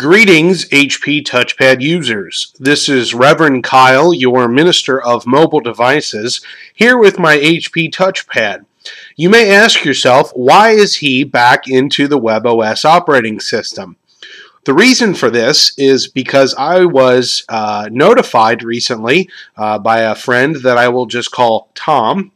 Greetings, HP Touchpad users. This is Reverend Kyle, your Minister of Mobile Devices, here with my HP Touchpad. You may ask yourself, why is he back into the WebOS operating system? The reason for this is because I was uh, notified recently uh, by a friend that I will just call Tom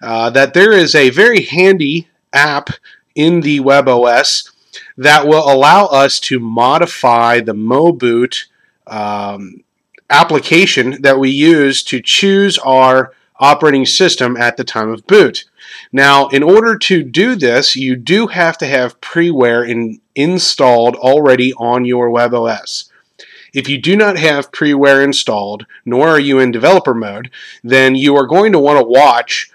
uh, that there is a very handy app in the WebOS that will allow us to modify the MoBoot um, application that we use to choose our operating system at the time of boot. Now, in order to do this, you do have to have preware in, installed already on your WebOS. If you do not have preware installed, nor are you in developer mode, then you are going to want to watch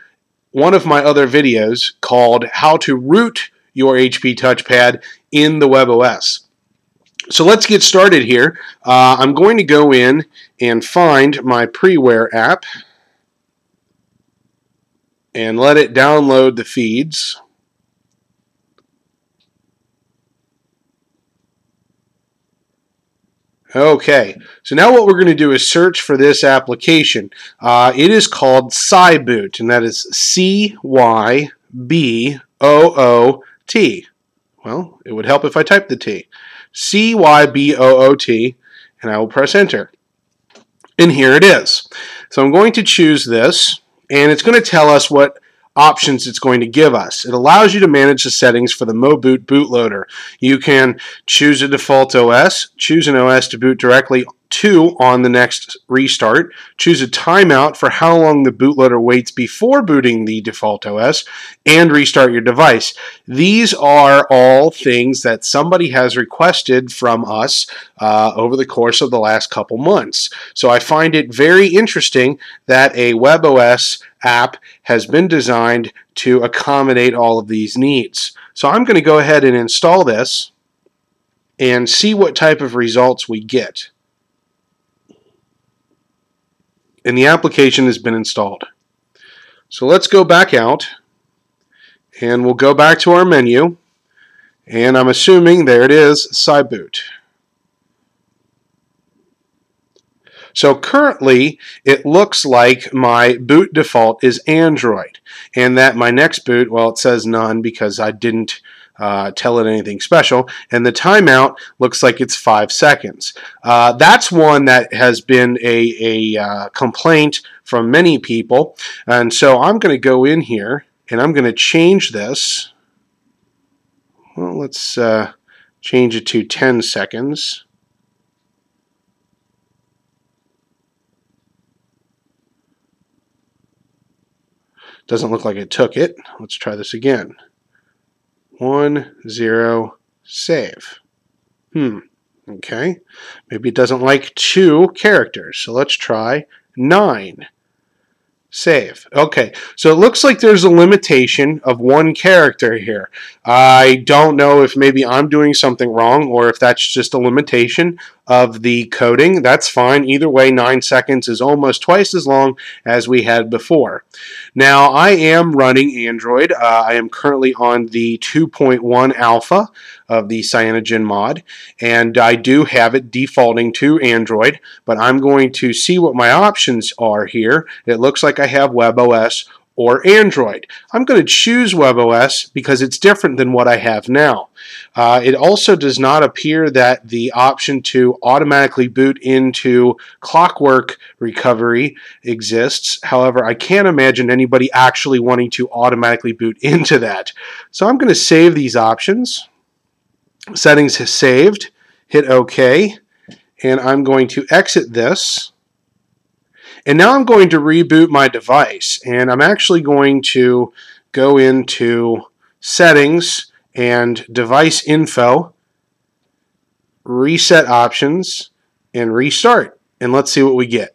one of my other videos called How to Root Your HP Touchpad in the WebOS. So let's get started here. Uh, I'm going to go in and find my Preware app and let it download the feeds. Okay, so now what we're going to do is search for this application. Uh, it is called Cyboot, and that is C-Y-B-O-O-T. Well, it would help if I typed the T. C-Y-B-O-O-T, and I will press enter. And here it is. So I'm going to choose this, and it's going to tell us what options it's going to give us. It allows you to manage the settings for the MoBoot bootloader. You can choose a default OS, choose an OS to boot directly to on the next restart, choose a timeout for how long the bootloader waits before booting the default OS, and restart your device. These are all things that somebody has requested from us uh, over the course of the last couple months. So I find it very interesting that a WebOS app has been designed to accommodate all of these needs. So I'm going to go ahead and install this and see what type of results we get and the application has been installed. So let's go back out and we'll go back to our menu and I'm assuming there it is, Cyboot. So currently it looks like my boot default is Android and that my next boot, well it says none because I didn't uh, tell it anything special. And the timeout looks like it's five seconds. Uh, that's one that has been a, a uh, complaint from many people. And so I'm going to go in here and I'm going to change this. Well, let's uh, change it to 10 seconds. Doesn't look like it took it. Let's try this again. 1, 0, save. Hmm, okay. Maybe it doesn't like two characters, so let's try 9. Save. Okay, so it looks like there's a limitation of one character here. I don't know if maybe I'm doing something wrong or if that's just a limitation of the coding. That's fine. Either way, 9 seconds is almost twice as long as we had before. Now, I am running Android. Uh, I am currently on the 2.1 alpha of the Cyanogen mod, and I do have it defaulting to Android, but I'm going to see what my options are here. It looks like I have WebOS or Android. I'm going to choose WebOS because it's different than what I have now. Uh, it also does not appear that the option to automatically boot into Clockwork Recovery exists. However, I can't imagine anybody actually wanting to automatically boot into that. So I'm going to save these options. Settings has saved. Hit OK. And I'm going to exit this and now I'm going to reboot my device and I'm actually going to go into settings and device info, reset options, and restart. And let's see what we get.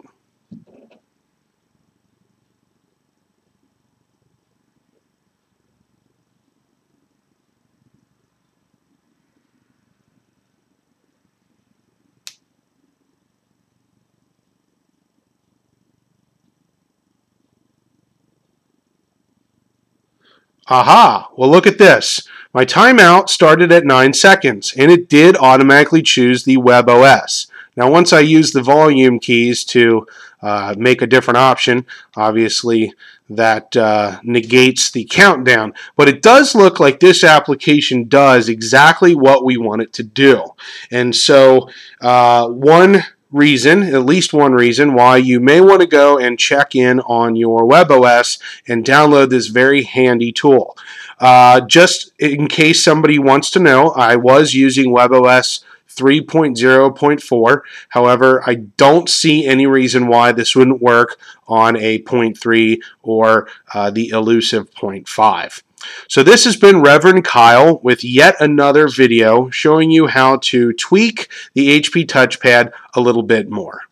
Aha, well look at this. My timeout started at 9 seconds, and it did automatically choose the WebOS. Now once I use the volume keys to uh, make a different option, obviously that uh, negates the countdown. But it does look like this application does exactly what we want it to do. And so uh, one reason, at least one reason, why you may want to go and check in on your WebOS and download this very handy tool. Uh, just in case somebody wants to know, I was using WebOS 3.0.4. However, I don't see any reason why this wouldn't work on a 0.3 or uh, the elusive 0.5. So this has been Reverend Kyle with yet another video showing you how to tweak the HP touchpad a little bit more.